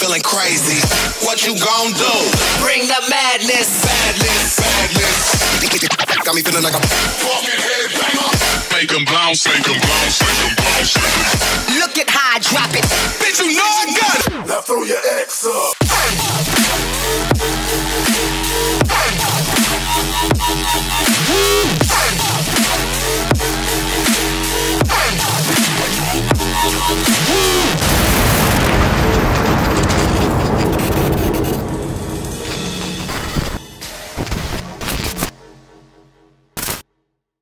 feeling crazy. What you gon' do? Bring the madness. Madness, madness. Got me feeling like a fucking headbanger. Make 'em bounce, make 'em bounce, make 'em bounce, make 'em bounce.